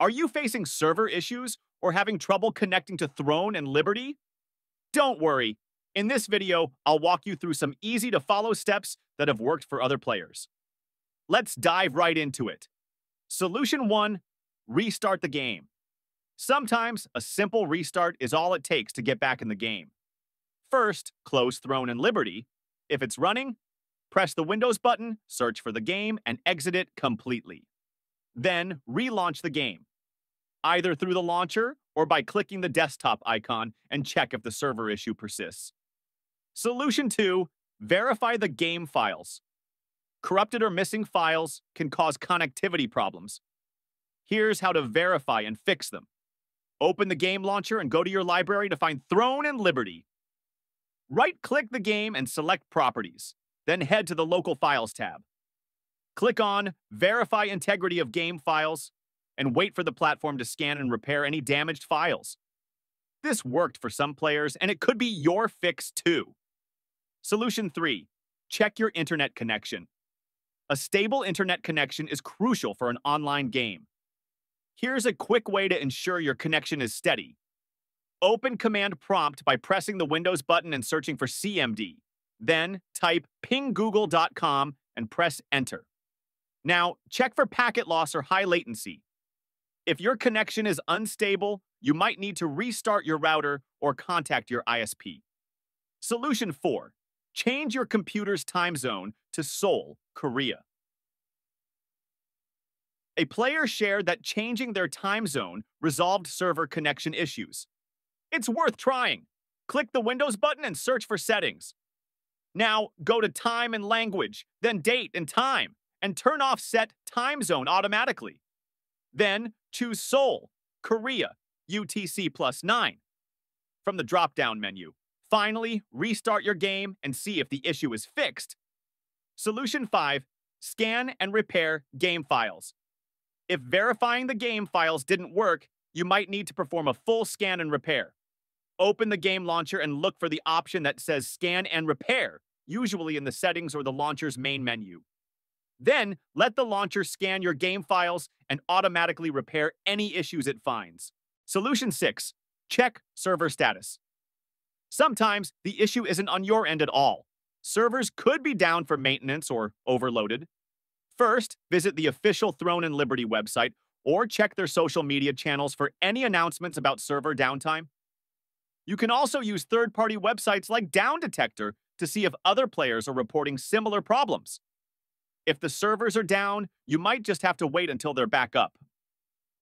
Are you facing server issues or having trouble connecting to Throne and Liberty? Don't worry. In this video, I'll walk you through some easy to follow steps that have worked for other players. Let's dive right into it. Solution 1. Restart the game. Sometimes a simple restart is all it takes to get back in the game. First, close Throne and Liberty. If it's running, press the Windows button, search for the game, and exit it completely. Then, relaunch the game either through the launcher or by clicking the desktop icon and check if the server issue persists. Solution 2. Verify the game files. Corrupted or missing files can cause connectivity problems. Here's how to verify and fix them. Open the game launcher and go to your library to find Throne and Liberty. Right-click the game and select Properties, then head to the Local Files tab. Click on Verify Integrity of Game Files and wait for the platform to scan and repair any damaged files. This worked for some players, and it could be your fix too. Solution 3. Check your internet connection. A stable internet connection is crucial for an online game. Here's a quick way to ensure your connection is steady. Open Command Prompt by pressing the Windows button and searching for CMD. Then type pinggoogle.com and press Enter. Now, check for packet loss or high latency. If your connection is unstable, you might need to restart your router or contact your ISP. Solution 4. Change your computer's time zone to Seoul, Korea. A player shared that changing their time zone resolved server connection issues. It's worth trying. Click the Windows button and search for settings. Now, go to Time and Language, then Date and Time, and turn off Set Time Zone automatically. Then choose Seoul, Korea, UTC plus 9 from the drop down menu. Finally, restart your game and see if the issue is fixed. Solution 5 Scan and repair game files. If verifying the game files didn't work, you might need to perform a full scan and repair. Open the game launcher and look for the option that says Scan and Repair, usually in the settings or the launcher's main menu. Then let the launcher scan your game files and automatically repair any issues it finds. Solution 6. Check server status. Sometimes the issue isn't on your end at all. Servers could be down for maintenance or overloaded. First, visit the official Throne and Liberty website or check their social media channels for any announcements about server downtime. You can also use third party websites like Down Detector to see if other players are reporting similar problems. If the servers are down, you might just have to wait until they're back up.